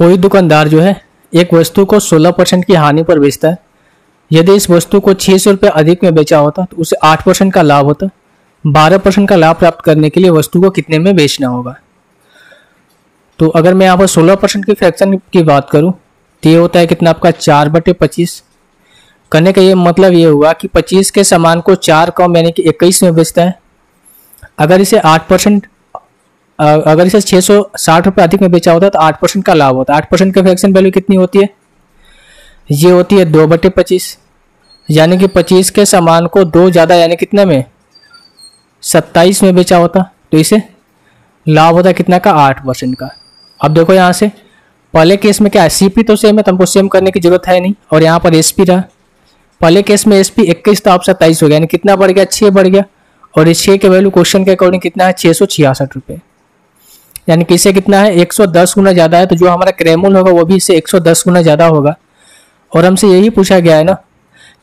कोई दुकानदार जो है, एक वस्तु को 16 परसेंट की हानि पर बेचता है। यदि इस वस्तु को छः सौ रुपये अधिक में बेचा होता तो उसे आठ परसेंट का लाभ होता। बारह परसेंट का लाभ प्राप्त करने के लिए वस्तु को कितने में बेचना होगा? तो अगर मैं यहाँ पर सोलह परसेंट की फ्रैक्शन की बात करूँ तो ये होता है कितना आपका? चार बटे पच्चीस। करने का ये मतलब ये हुआ कि पच्चीस के सामान को चार कम यानी कि इक्कीस में बेचता है। अगर इसे आठ परसेंट अगर इसे छः सौ साठ रुपये अधिक में बेचा होता है तो आठ परसेंट का लाभ होता है। आठ परसेंट का फ्रैक्शन वैल्यू कितनी होती है? ये होती है दो बटे पच्चीस। यानी कि पच्चीस के सामान को दो ज़्यादा, यानी कितने में? सत्ताईस में बेचा होता। तो इसे लाभ होता कितना का? आठ परसेंट का। अब देखो यहाँ से, पहले केस में क्या है? सीपी तो सेम है तो हमको सेम करने की ज़रूरत है नहीं। और यहाँ पर एसपी रहा। पहले केस में एसपी इक्कीस तो आप सत्ताईस हो गया। यानी कितना बढ़ गया? छः बढ़ गया। और इस छः के वैल्यू क्वेश्चन के अकॉर्डिंग कितना है? छः सौ छियासठ रुपये यानी कि इसे कितना है? एक सौ दस गुना ज़्यादा है तो जो हमारा क्रेमूल होगा, वो भी इससे एक सौ दस गुना ज़्यादा होगा। और हमसे यही पूछा गया है ना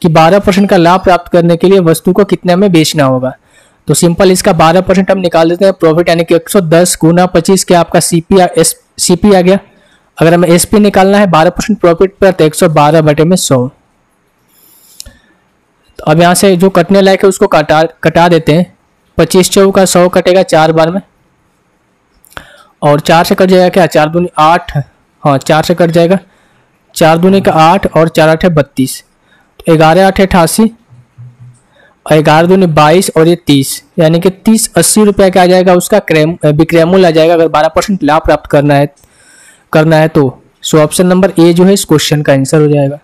कि बारह परसेंट का लाभ प्राप्त करने के लिए वस्तु को कितने में बेचना होगा? तो सिंपल इसका 12 परसेंट हम निकाल देते हैं, प्रॉफिट, यानी कि 110 गुना पच्चीस के आपका सीपी एस सीपी आ गया। अगर हमें एसपी निकालना है 12 परसेंट प्रॉफिट पर तो 112 बटे में सौ। तो अब यहाँ से जो कटने लायक है, उसको कटा कटा देते हैं। पच्चीस चौ का सौ कटेगा चार बार में। और चार से कट जाएगा क्या? चार दूनी आठ। हाँ चार से कट जाएगा। चार दूनी का आठ और चार आठ है बत्तीस। तो ग्यारह, आठ अठासी और ग्यारह दूनी बाईस और ये तीस। यानी कि तीस अस्सी रुपये का आ जाएगा उसका क्रेम विक्रयमूल आ जाएगा। अगर बारह परसेंट लाभ प्राप्त करना है करना है तो। सो ऑप्शन नंबर ए जो है इस क्वेश्चन का आंसर हो जाएगा।